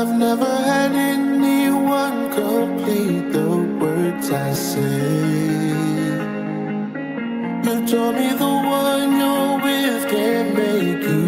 I've never had anyone complete the words I say. You told me the one you're with can't make you.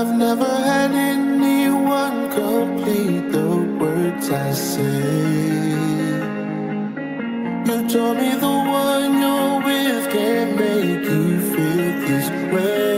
I've never had anyone complete the words I say. You told me the one you're with can't make you feel this way.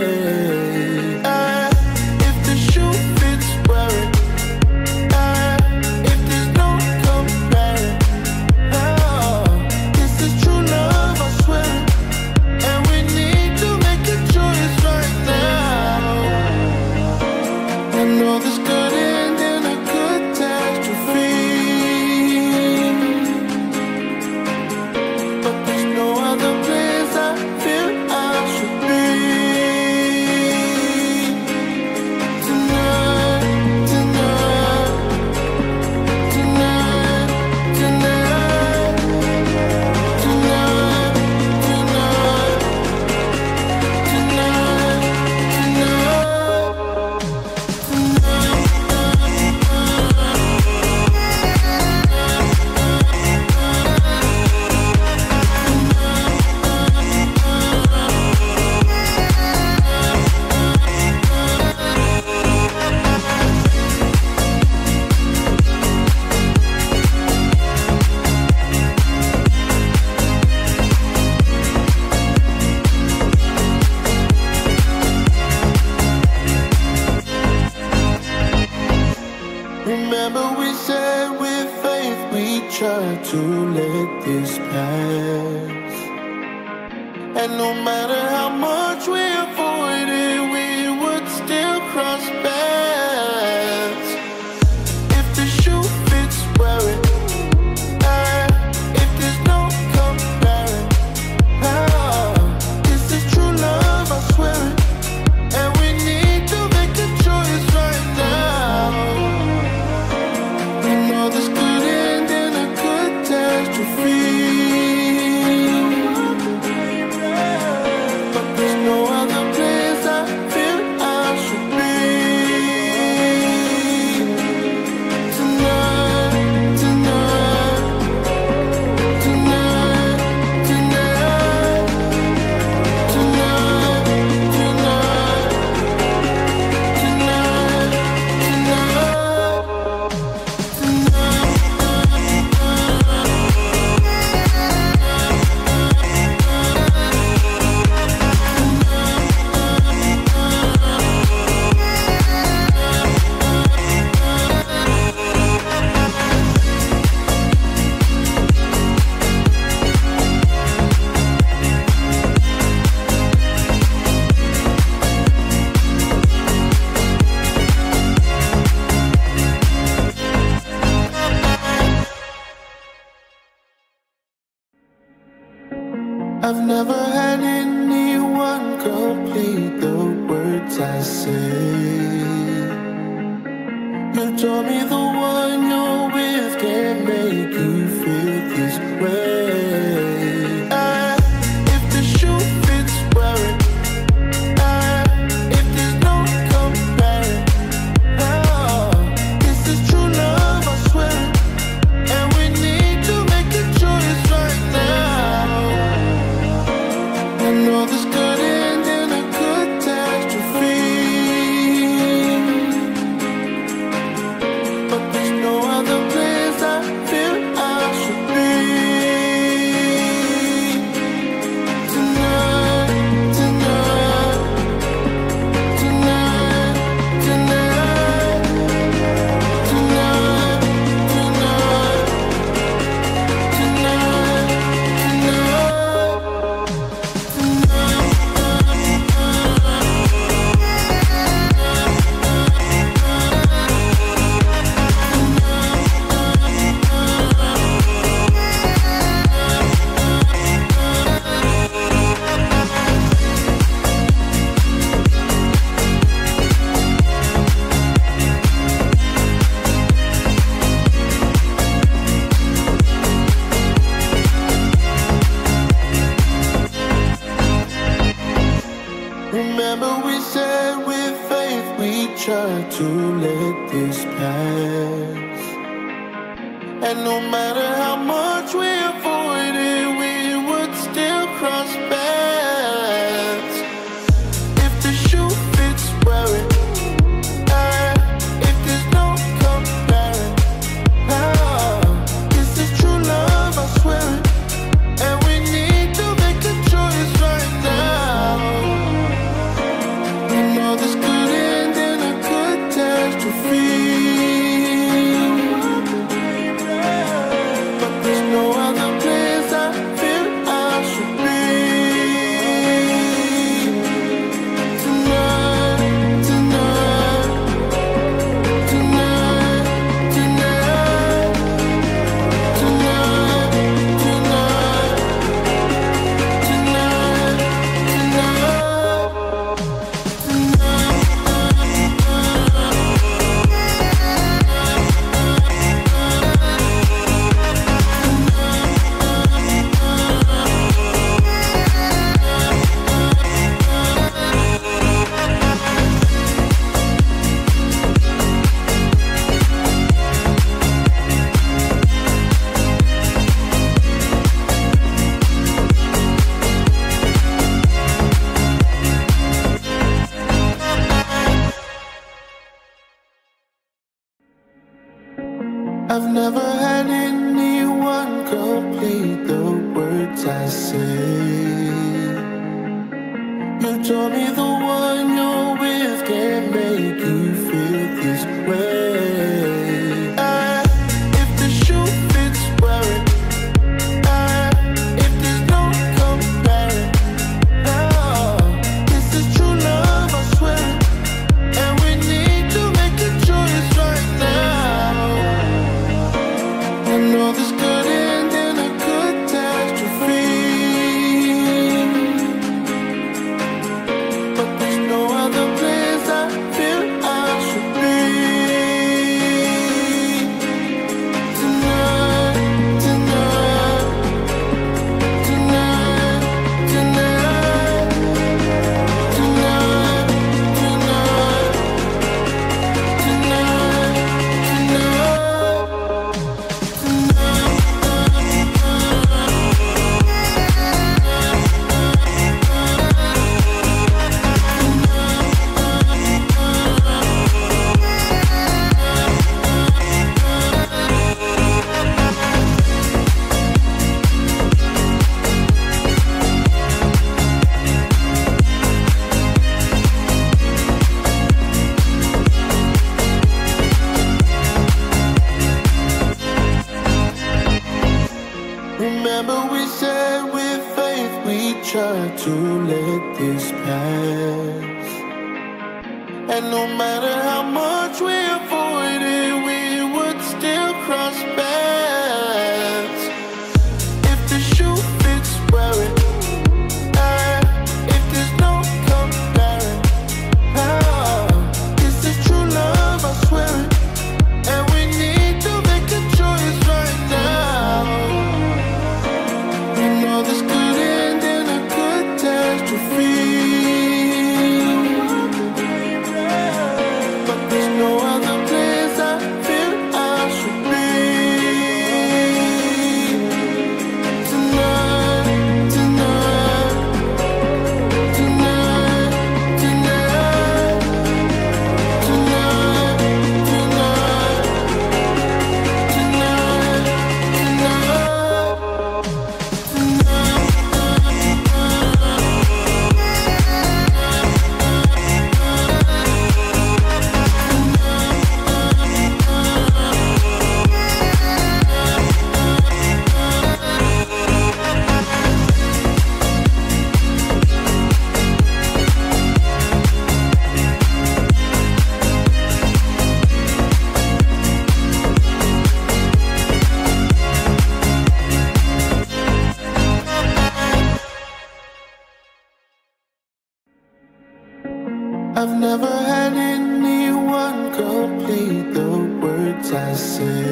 I've never had anyone complete the words I say.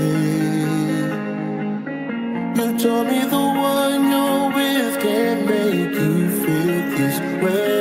You told me the one you're with can't make you feel this way.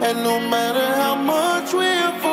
And no matter how much we fall.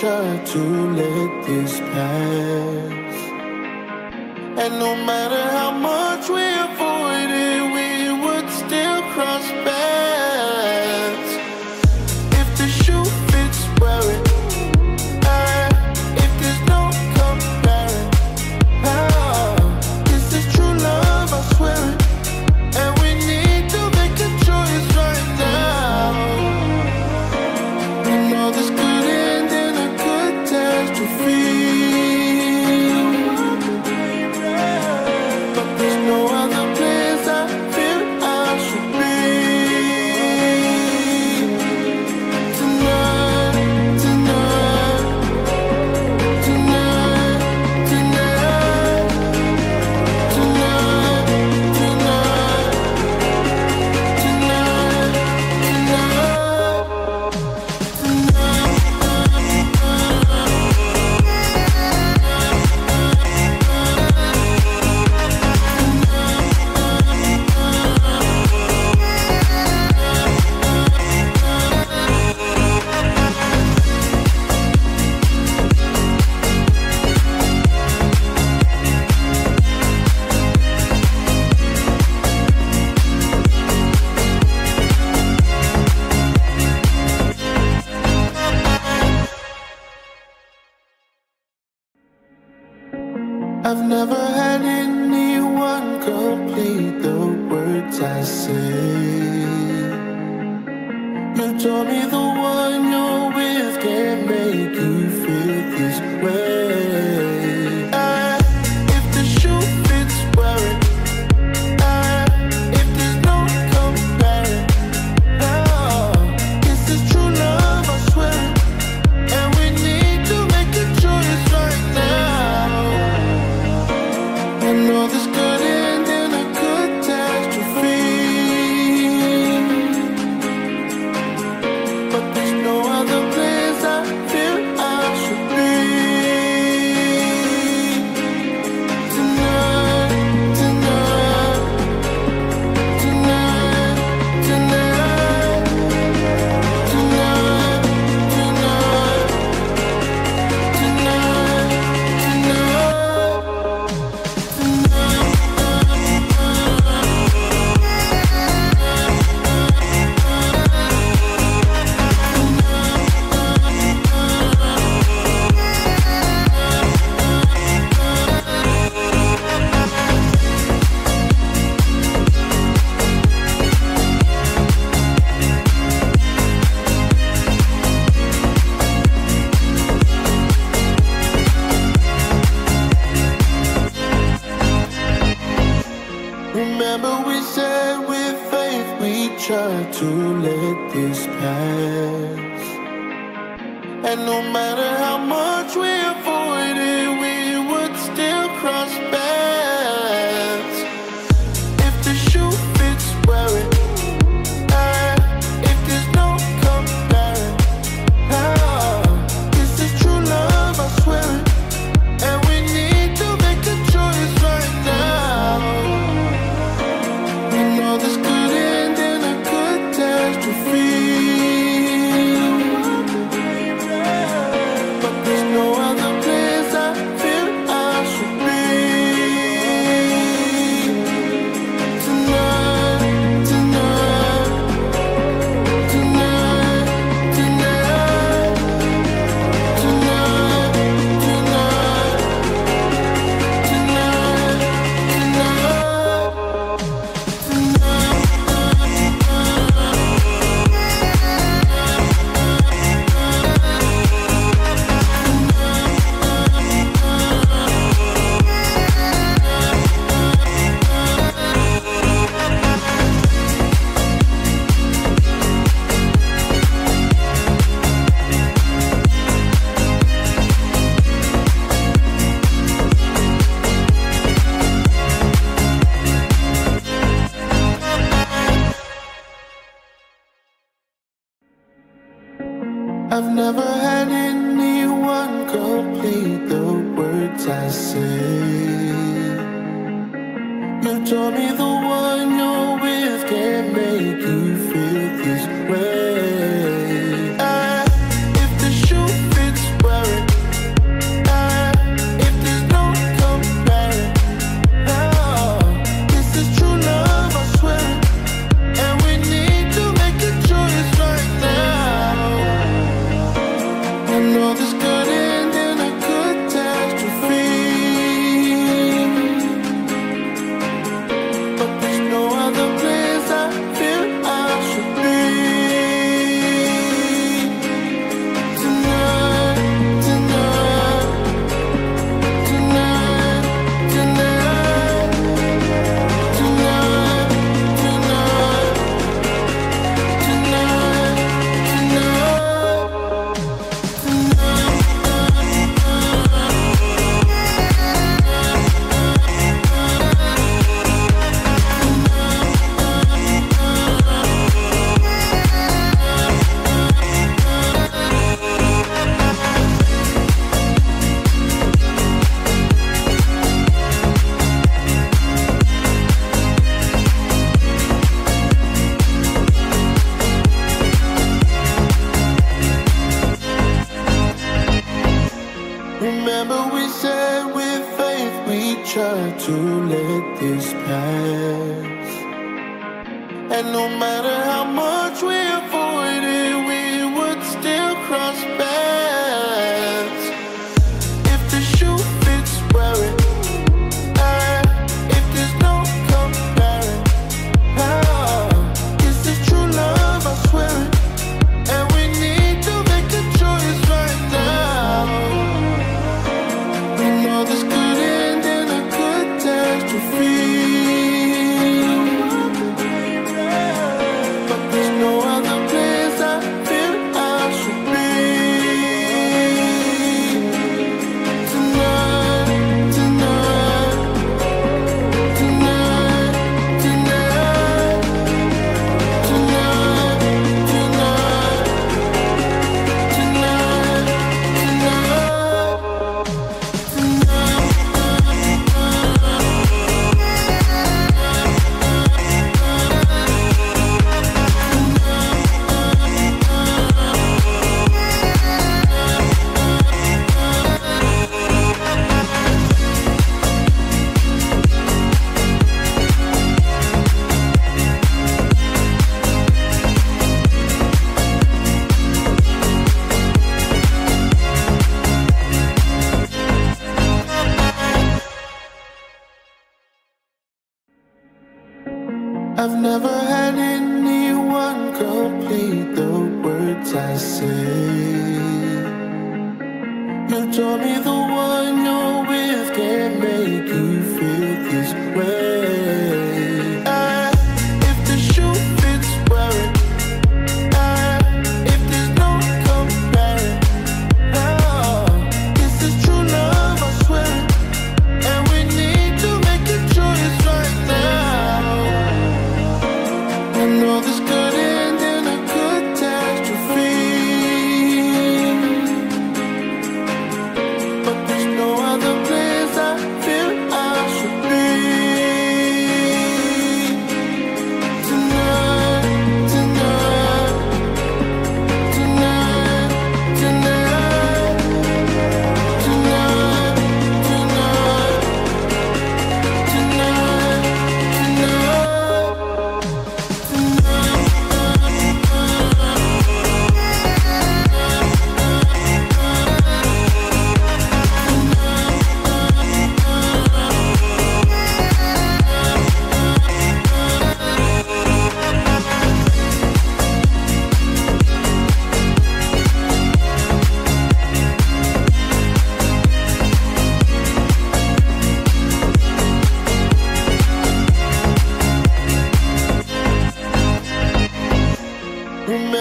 try to let this pass. And no matter how much.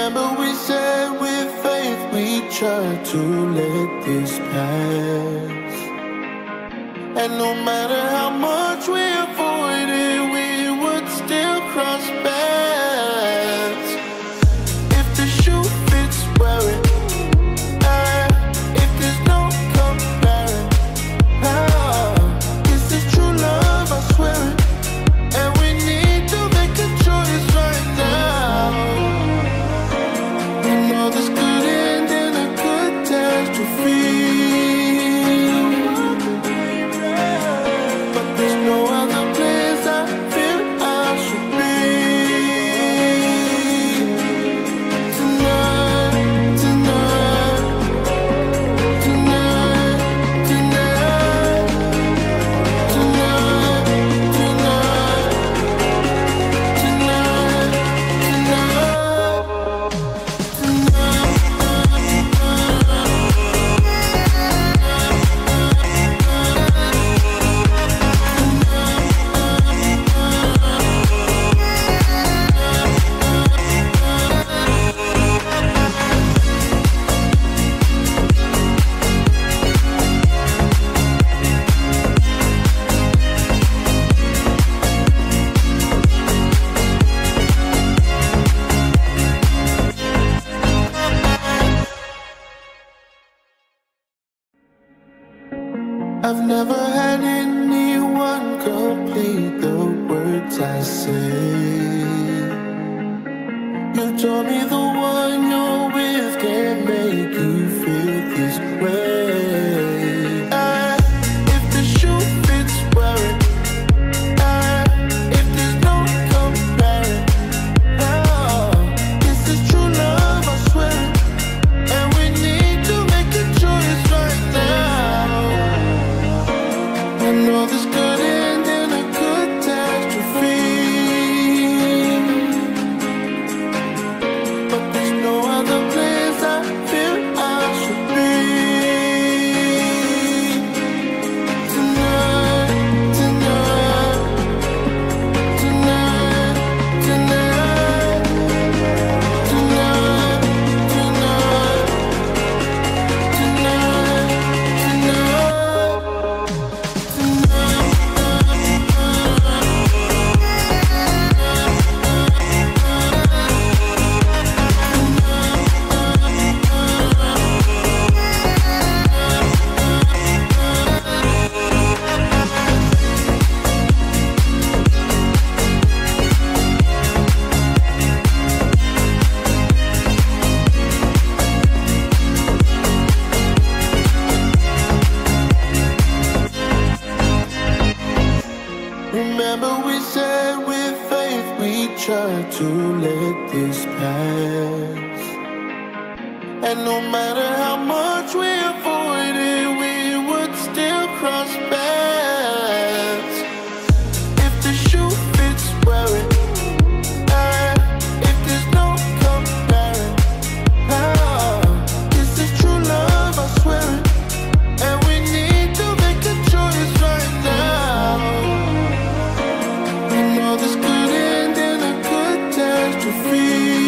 Remember we said with faith we tried to let this pass. And no matter how much we avoid to feel.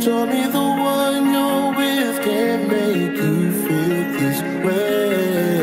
Tell me the one you're with can't make you feel this way.